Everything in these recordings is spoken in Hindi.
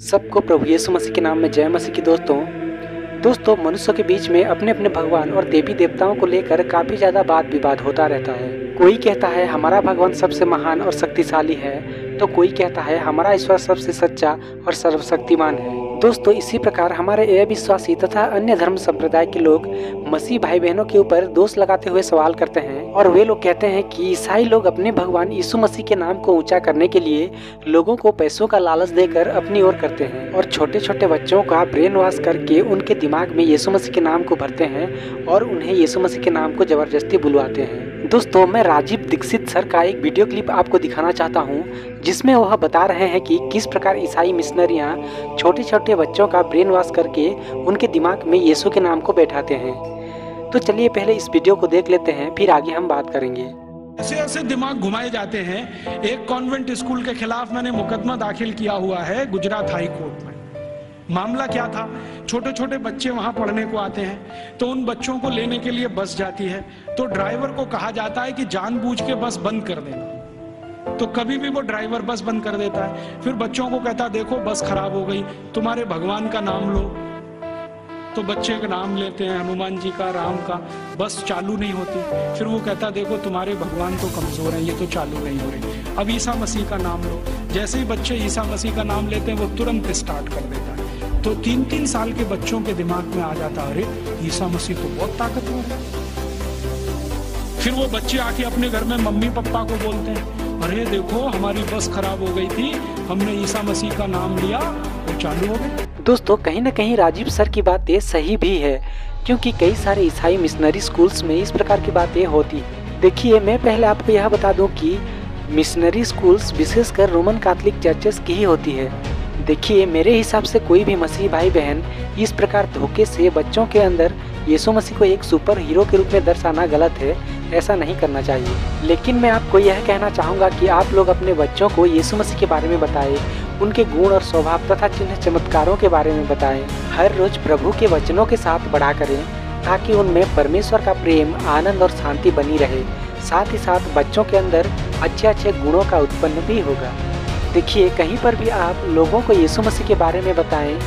सबको प्रभु यीशु मसीह के नाम में जय मसीह की दोस्तों। दोस्तों, मनुष्यों के बीच में अपने अपने भगवान और देवी देवताओं को लेकर काफ़ी ज़्यादा वाद विवाद होता रहता है। कोई कहता है, हमारा भगवान सबसे महान और शक्तिशाली है तो कोई कहता है, हमारा ईश्वर सबसे सच्चा और सर्वशक्तिमान है। दोस्तों, इसी प्रकार हमारे यह विश्वासी तथा अन्य धर्म संप्रदाय के लोग मसीह भाई बहनों के ऊपर दोष लगाते हुए सवाल करते हैं और वे लोग कहते हैं कि ईसाई लोग अपने भगवान यीशु मसीह के नाम को ऊँचा करने के लिए लोगों को पैसों का लालच देकर अपनी ओर करते हैं और छोटे छोटे बच्चों का ब्रेन वॉश करके उनके दिमाग में यीशु मसीह के नाम को भरते हैं और उन्हें यीशु मसीह के नाम को ज़बरदस्ती बुलवाते हैं। दोस्तों, मैं राजीव दीक्षित सर का एक वीडियो क्लिप आपको दिखाना चाहता हूँ, जिसमें वह बता रहे हैं कि किस प्रकार ईसाई मिशनरियाँ छोटे छोटे बच्चों का ब्रेन वॉश करके उनके दिमाग में यीशु के नाम को बैठाते हैं। तो चलिए पहले इस वीडियो को देख लेते हैं, फिर आगे हम बात करेंगे। ऐसे ऐसे दिमाग घुमाए जाते हैं। एक कॉन्वेंट स्कूल के खिलाफ मैंने मुकदमा दाखिल किया हुआ है गुजरात हाई कोर्ट में। मामला क्या था? छोटे छोटे बच्चे वहाँ पढ़ने को आते हैं तो उन बच्चों को लेने के लिए बस जाती है। तो ड्राइवर को कहा जाता है कि जानबूझ के बस बंद कर देना। तो कभी भी वो ड्राइवर बस बंद कर देता है। फिर बच्चों को कहता, देखो, बस खराब हो गई। तुम्हारे भगवान का नाम लो। तो बच्चे का नाम लेते हैं, हनुमान जी का, राम का। बस चालू नहीं होती। फिर वो कहता, देखो, तुम्हारे भगवान तो कमज़ोर है, ये तो चालू नहीं हो रही। अब ईसा मसीह का नाम लो। जैसे ही बच्चे ईसा मसीह का नाम लेते हैं, वो तुरंत स्टार्ट कर देता है। तो तीन तीन साल के बच्चों के दिमाग में आ जाता, अरे, ईसा मसीह तो बहुत ताकतवर है। फिर वो बच्चे आके अपने घर में मम्मी पप्पा को बोलते हैं अरे देखो, हमारी बस खराब हो गई थी। हमने ईसा मसीह का नाम लिया, वो चालू हो गई दोस्तों, कहीं न कहीं राजीव सर की बातें सही भी है, क्योंकि कई सारे ईसाई मिशनरी स्कूल्स में इस प्रकार की बातें होती। देखिए, मैं पहले आपको यह बता दूँ कि मिशनरी स्कूल्स विशेषकर रोमन कैथोलिक चर्चेस की ही होती है। देखिए, मेरे हिसाब से कोई भी मसीह भाई बहन इस प्रकार धोखे से बच्चों के अंदर यीशु मसीह को एक सुपर हीरो के रूप में दर्शाना गलत है, ऐसा नहीं करना चाहिए। लेकिन मैं आपको यह कहना चाहूँगा कि आप लोग अपने बच्चों को यीशु मसीह के बारे में बताएँ, उनके गुण और स्वभाव तथा चिन्ह चमत्कारों के बारे में बताएँ। हर रोज प्रभु के वचनों के साथ बड़ा करें, ताकि उनमें परमेश्वर का प्रेम, आनंद और शांति बनी रहे। साथ ही साथ बच्चों के अंदर अच्छे अच्छे गुणों का उत्पन्न भी होगा। देखिए, कहीं पर भी आप लोगों को यीशु मसीह के बारे में बताएँ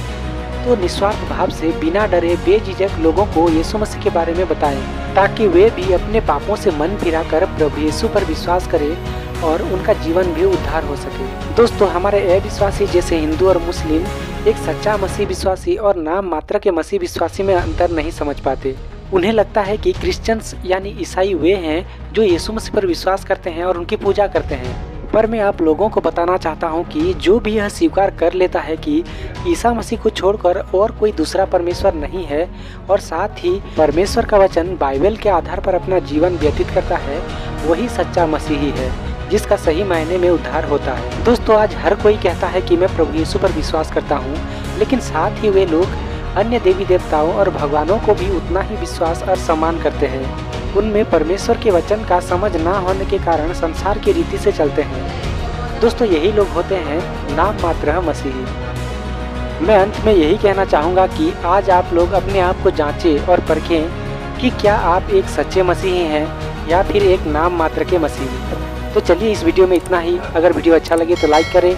तो निस्वार्थ भाव से बिना डरे बेझिझक लोगों को यीशु मसीह के बारे में बताएँ, ताकि वे भी अपने पापों से मन फिरा कर प्रभु यीशु पर विश्वास करें और उनका जीवन भी उद्धार हो सके। दोस्तों, हमारे अविश्वासी जैसे हिंदू और मुस्लिम एक सच्चा मसीह विश्वासी और नाम मात्र के मसीह विश्वासी में अंतर नहीं समझ पाते। उन्हें लगता है कि क्रिश्चियंस यानी ईसाई वे हैं जो यीशु मसीह पर विश्वास करते हैं और उनकी पूजा करते हैं। पर मैं आप लोगों को बताना चाहता हूँ कि जो भी यह स्वीकार कर लेता है कि ईसा मसीह को छोड़कर और कोई दूसरा परमेश्वर नहीं है और साथ ही परमेश्वर का वचन बाइबल के आधार पर अपना जीवन व्यतीत करता है, वही सच्चा मसीही है, जिसका सही मायने में उद्धार होता है। दोस्तों, आज हर कोई कहता है कि मैं प्रभु यीशु पर विश्वास करता हूँ, लेकिन साथ ही वे लोग अन्य देवी देवताओं और भगवानों को भी उतना ही विश्वास और सम्मान करते हैं। उनमें परमेश्वर के वचन का समझ ना होने के कारण संसार की रीति से चलते हैं। दोस्तों, यही लोग होते हैं नाम मात्र मसीही। मैं अंत में यही कहना चाहूँगा कि आज आप लोग अपने आप को जांचें और परखें कि क्या आप एक सच्चे मसीही हैं या फिर एक नाम मात्र के मसीही। तो चलिए इस वीडियो में इतना ही। अगर वीडियो अच्छा लगे तो लाइक करें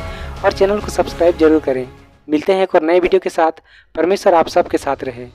और चैनल को सब्सक्राइब ज़रूर करें। मिलते हैं एक और नए वीडियो के साथ। परमेश्वर आप सबके साथ रहें।